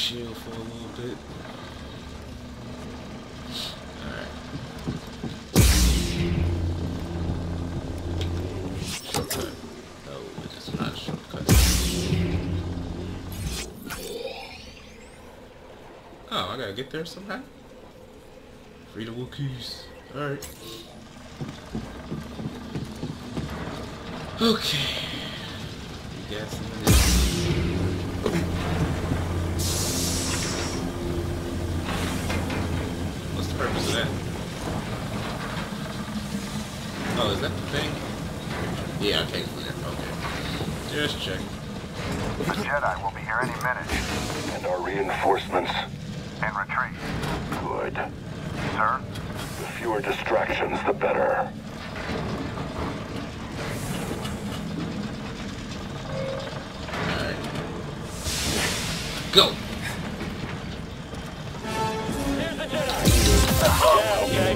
chill for a little bit. Oh. Oh, I gotta get there somehow? Free the Wookiees. Alright. Okay. The Jedi will be here any minute. And our reinforcements. In retreat. Good. Sir? The fewer distractions, the better. Alright. Go! Yeah, okay.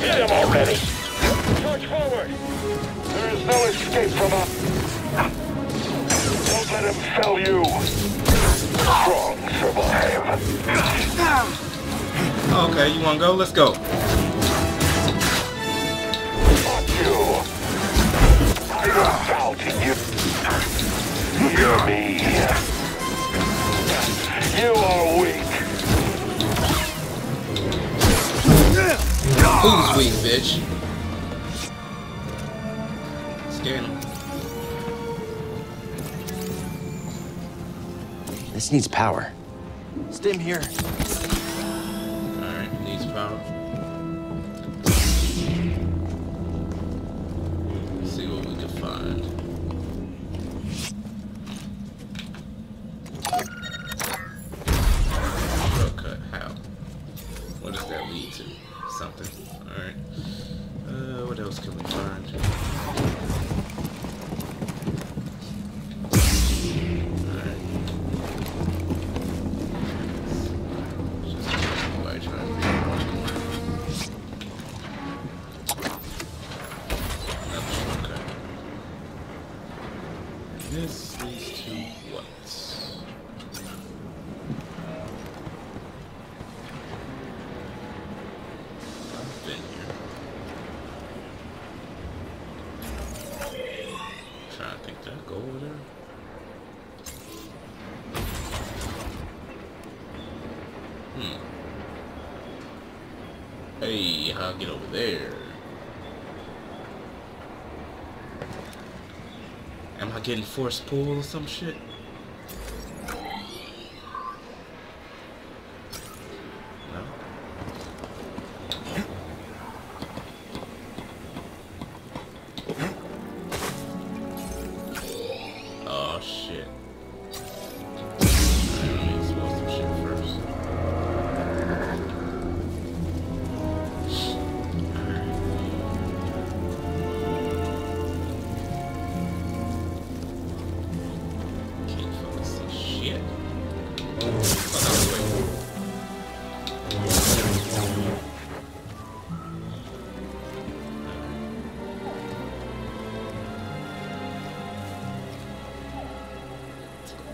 Hit him already! Charge forward! There is no escape from us. Don't let him fell you. Strong survive. Okay, you wanna go? Let's go. Fuck you. I don't bow you. Hear me. You are weak. Who's weak, bitch? Scan. This needs power. Stim here. How get over there? Am I getting force pull or some shit?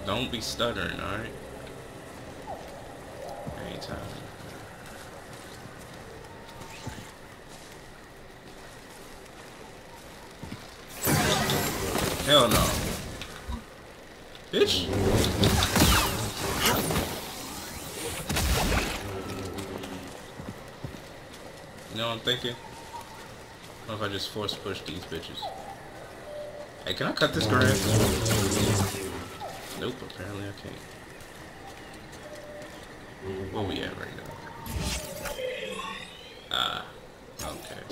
Don't be stuttering, alright? Anytime. Hell no. I'm thinking? What if I just force push these bitches? Hey, can I cut this grass? Nope, apparently I can't. Where we at right now? Ah, okay.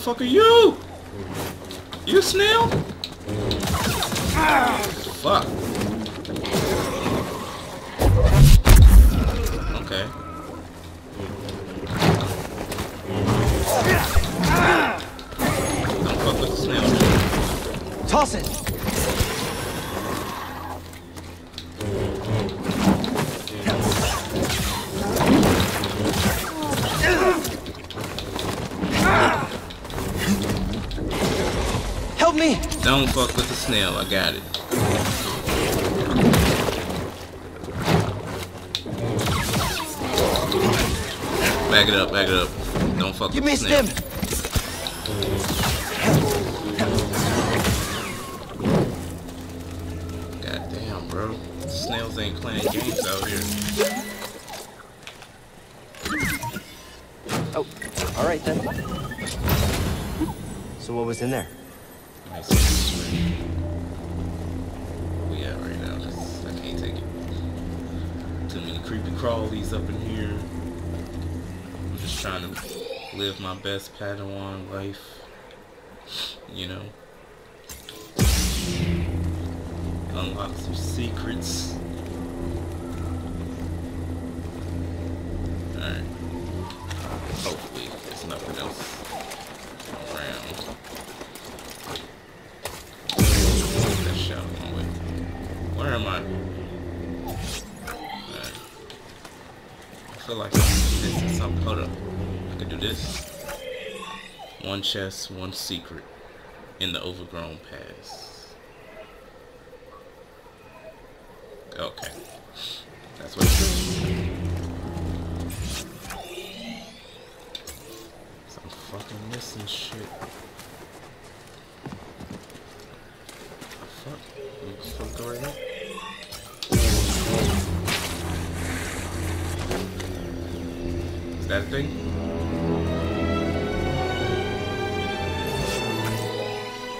The fuck are you? You snail? Ah, fuck. Snail. I got it. Back it up, back it up. Don't fuck Give with snail. stim! God damn, bro. Snails ain't playing games out here. Oh, all right then. So what was in there? Crawlies up in here. I'm just trying to live my best Padawan life. You know. Unlock some secrets. One chest, one secret in the overgrown pass. Okay. That's what it is. So I'm fucking missing shit. Fuck. We just supposed to go right here? Is that a thing?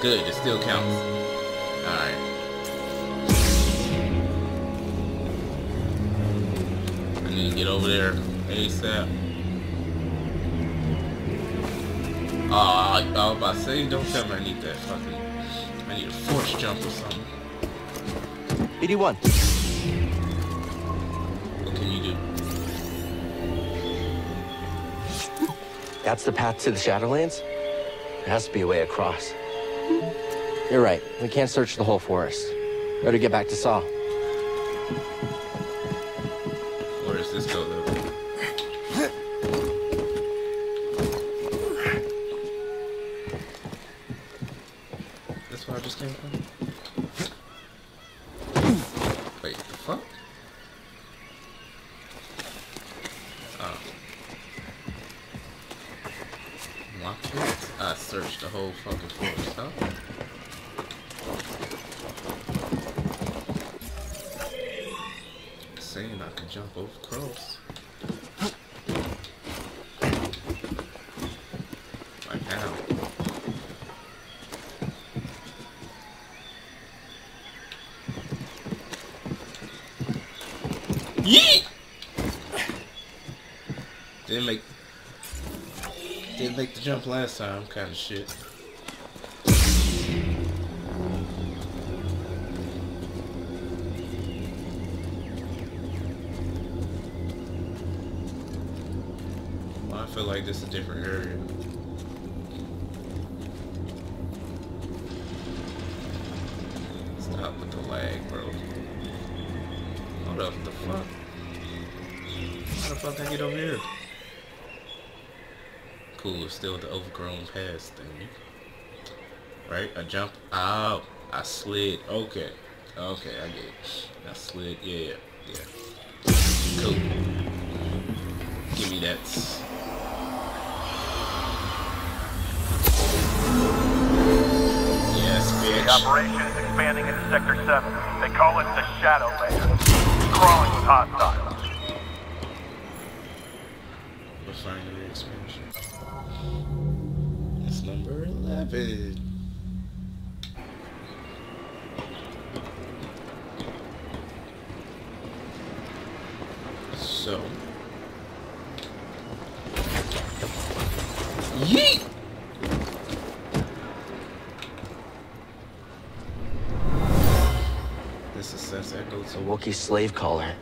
Good, it still counts. Alright. I need to get over there ASAP. Ah, oh, I, I was about to say, don't tell me I need that fucking. I need a force jump or something. BD1. What can you do? That's the path to the Shadowlands? There has to be a way across. You're right. We can't search the whole forest. Better get back to Saw. Where does this go though? That's where I just came from? Wait, the fuck? Oh. Why can't I search the whole fucking forest, huh? Saying I can jump over cross. Like how? Yeet! Didn't make didn't make the jump last time, kind of shit. Well, I feel like this is a different area. Stop with the lag, bro. Hold up, the fuck? How the fuck I get over here? Cool, it's still the overgrown pass thing. Right? I jump out. I slid. Okay. Okay, I get it. I slid. Yeah, yeah, yeah. Cool. Give me that. Yes, The bitch. operation is expanding into Sector 7. They call it the Shadowlands. Crawling with hostiles. Refinery expansion. It's number 11. So. Yeet! This is Seth's Echo A Wookiee slave caller.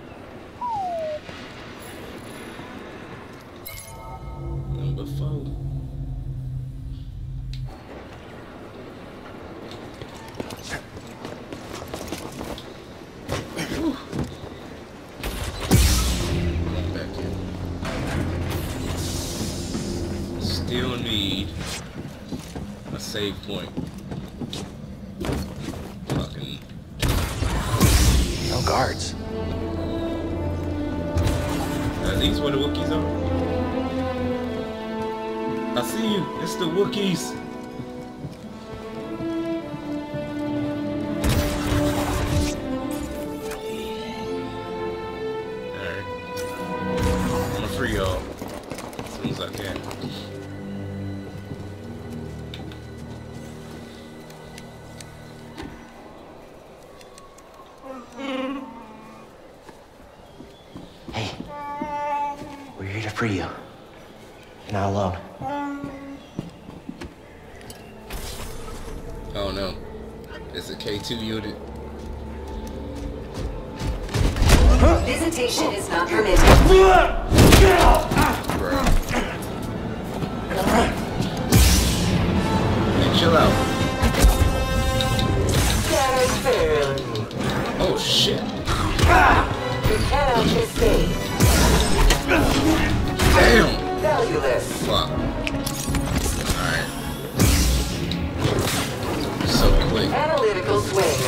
Guards. Are these where the Wookiees are? I see you. It's the Wookiees. Chill out. Oh shit. You cannot escape. Damn. Fuck. Alright. So quick. Analytical swing.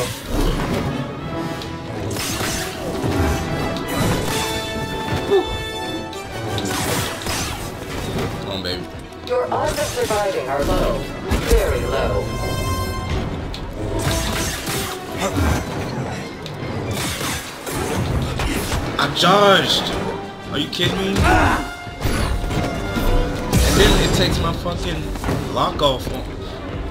Baby. Your odds of surviving are low. Very low. I charged! Are you kidding me? And then it takes my fucking lock off.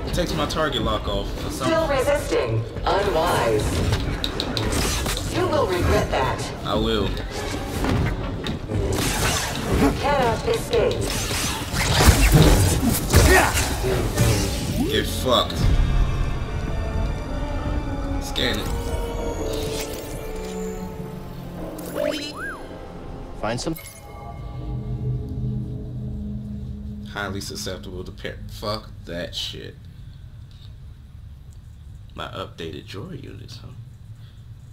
It takes my target lock off for some Still resisting. Unwise. You will regret that. I will. You cannot escape. Fucked. Scan it. Find some? Highly susceptible to pair. Fuck that shit. My updated droid units, huh?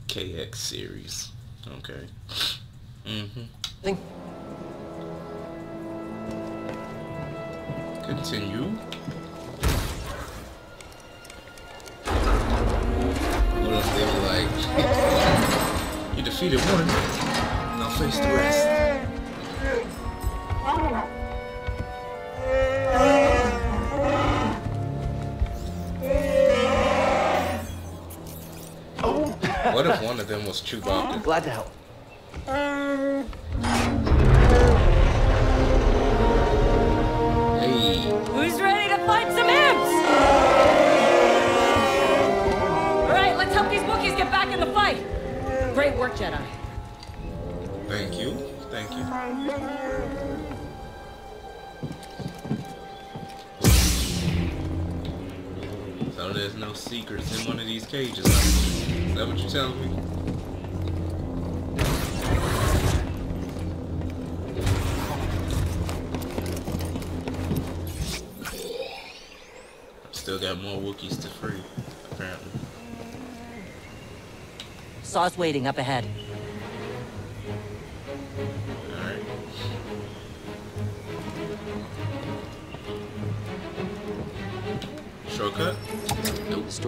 KX series. Okay. Mm-hmm. Thing. Continue. What if they were like, you defeated one, now face the rest. Oh. What if one of them was Chewbacca? Glad to help. Um, these cages. Is that what you're telling me? Still got more Wookiees to free, apparently. Saw's waiting up ahead.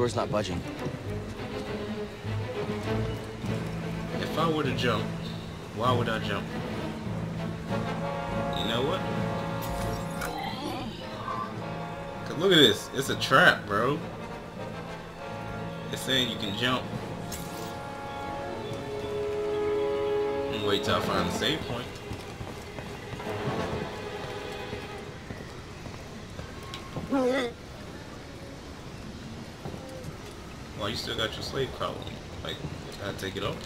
The store's not budging. If I were to jump, why would I jump? You know what? Cause look at this. It's a trap, bro. It's saying you can jump. And wait till I find the save point. Why you still got your slave collar? Like, gotta take it off?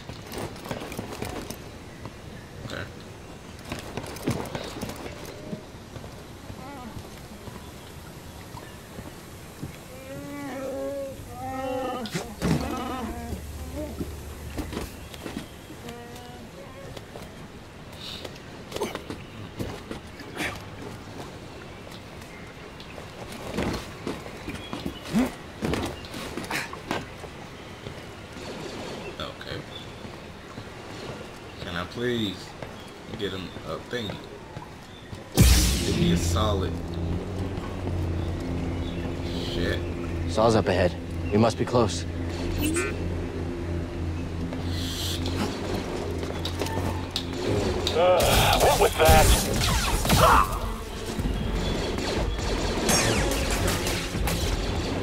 Okay. Okay. Can I please get him a thingy? Give me a solid. Shit. Shit. Saw's up ahead. We must be close. Uh, what was that?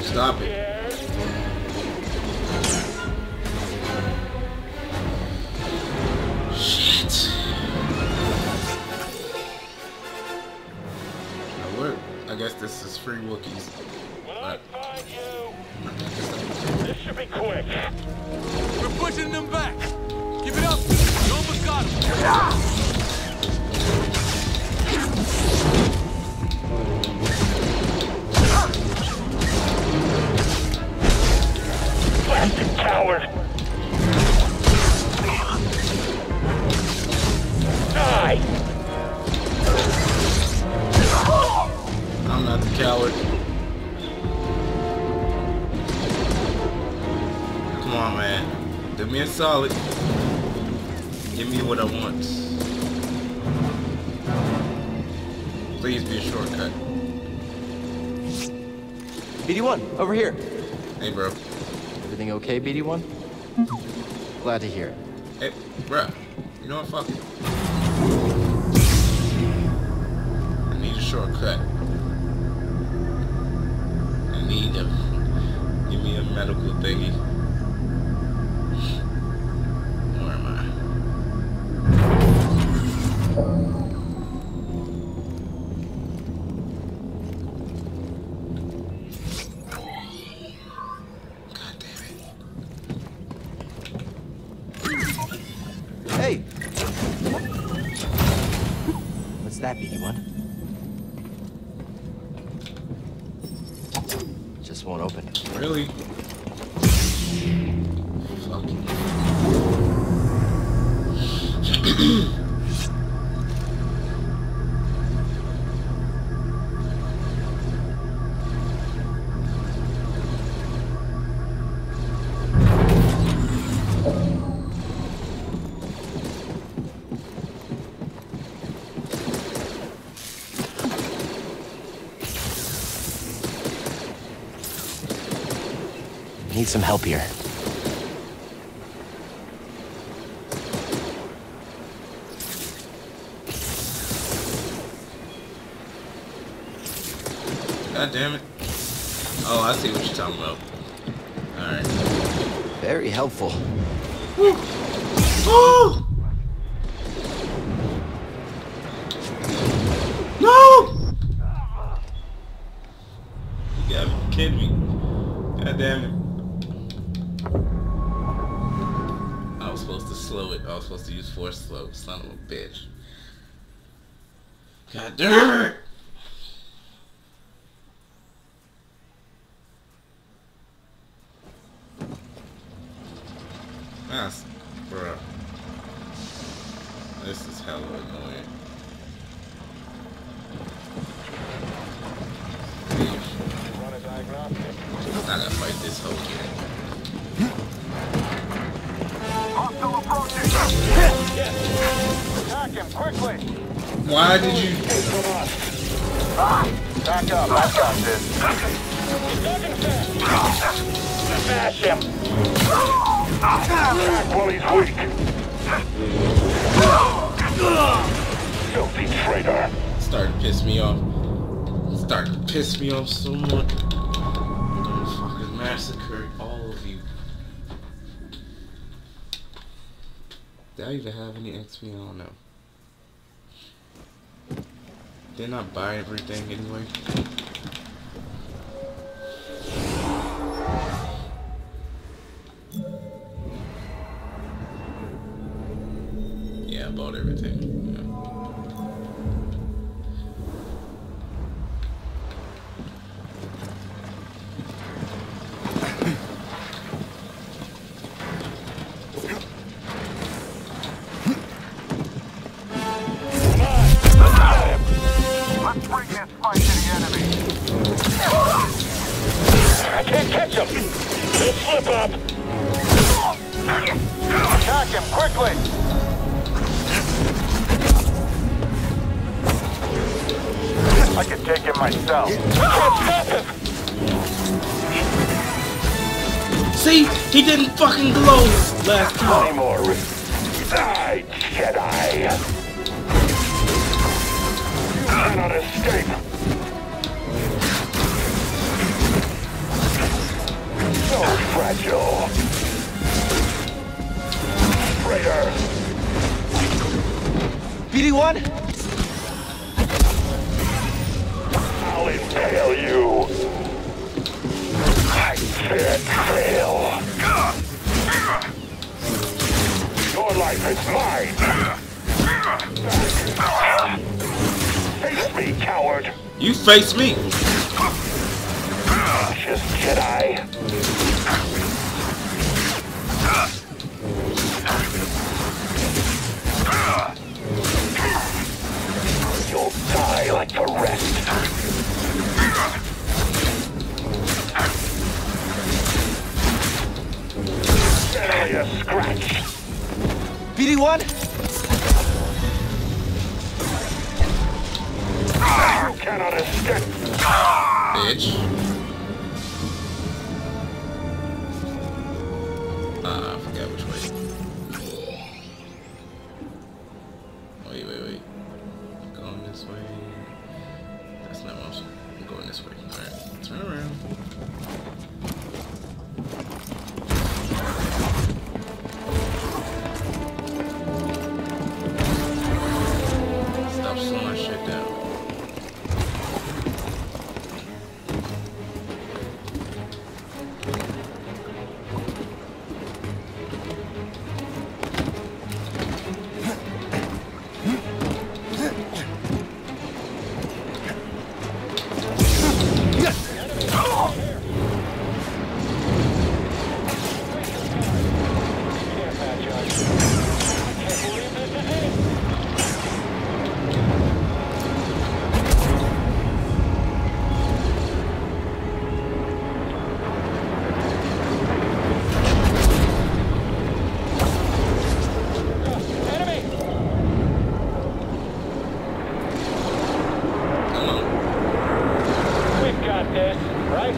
Stop it. Free Wookiees. When I But find you, this should be quick. We're pushing them back. Keep it up. You almost got him. Solid. Give me what I want. Please be a shortcut. BD1, over here. Hey, bro. Everything okay, BD1? Glad to hear it. Hey, bruh. You know what? Fuck it. I need a shortcut. I need a... Give me a medical thingy. That, BD1? Just some help here. God damn it. Oh, I see what you're talking about. Alright. Very helpful. Oh! God damn it! That's, bruh. This is hella annoying. A diagnostic. I'm not gonna fight this whole game. Hostile approaching. Attack him quickly. Why did you? Back up. I've got this. He's talking fast. Smash him. Attack while he's weak. Filthy traitor. Starting to piss me off. Starting to piss me off so much. I'm gonna fucking massacre all of you. Did I even have any XP? I don't know. Didn't I buy everything anyway? Yeah, I bought everything. Let's bring this fight to the enemy. I can't catch him. He'll slip up. Attack him quickly. I can take him myself. I can't stop him. See, he didn't fucking glow last time. Any more? Die, Jedi! Cannot escape! So fragile! Traitor! BD1? I'll impale you! I can't fail! Your life is mine! Me, coward! You face me. Cautious Jedi! You'll die like the rest! Barely a scratch! BD1? You cannot escape! Bitch. We've got this, right?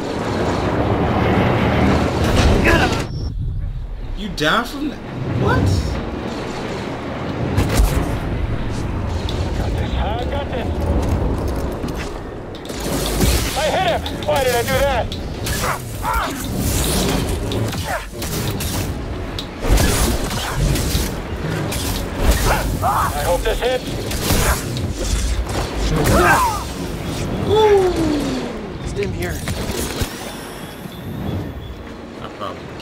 You down from that? What? Got this. I got this. I hit him! Why did I do that? I hope this hits. Stim here. I probably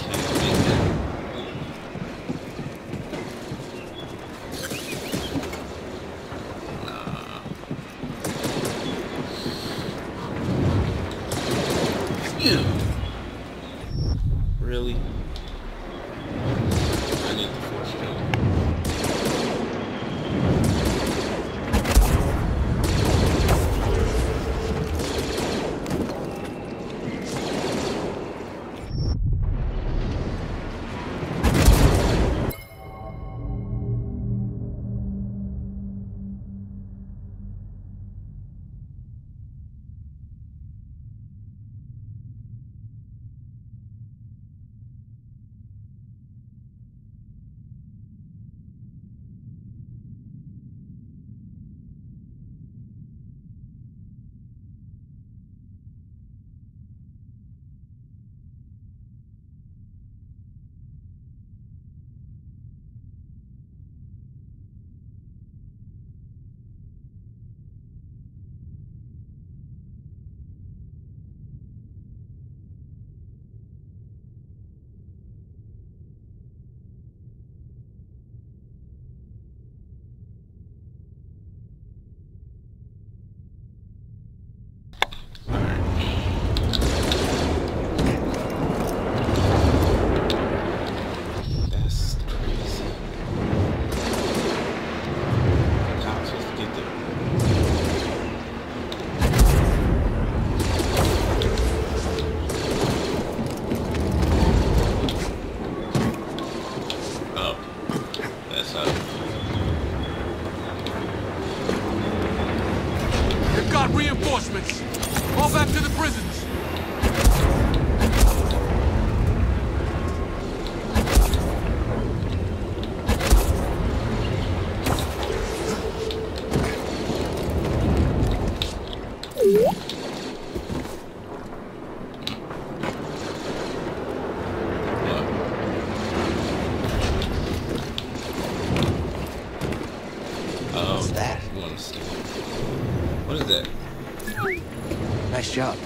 What is that? Nice job.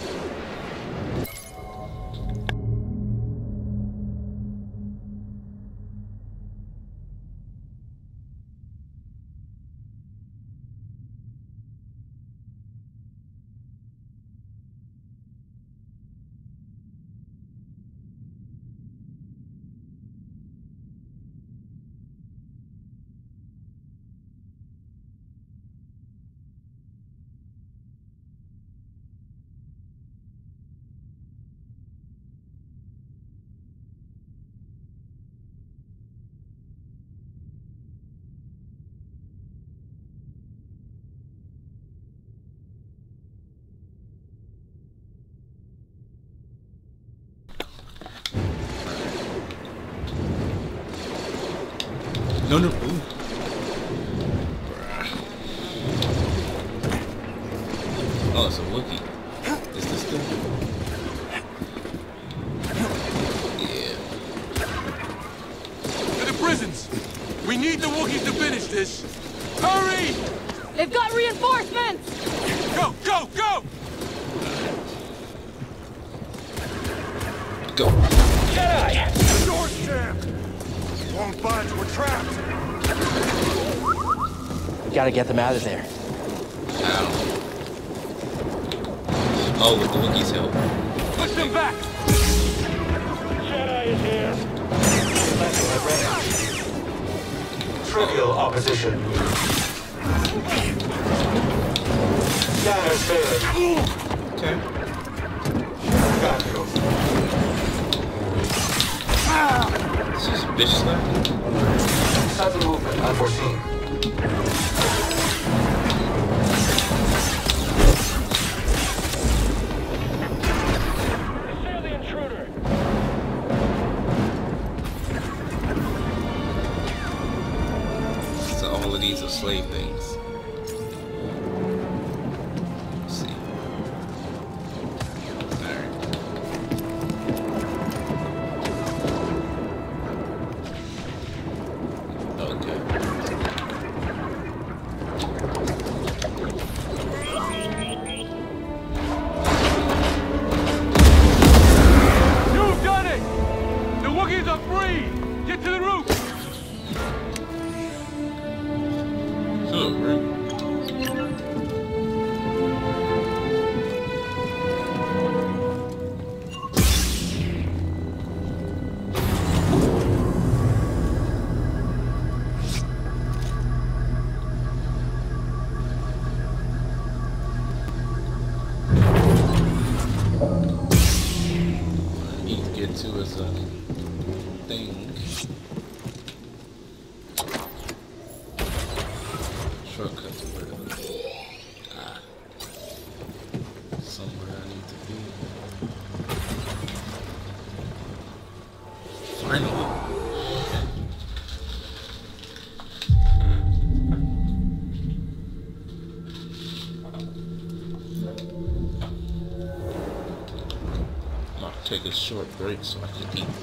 No, no. Ooh. Oh, it's a Wookiee. Gotta get them out of there. Ow. Oh, with the Wookiee's help. Push them back! Jedi is here! Trivial opposition. Scanners failing. Okay. Got you. This is bitch slap. Sudden movement unforeseen. Let's go. Take a short break so I can eat.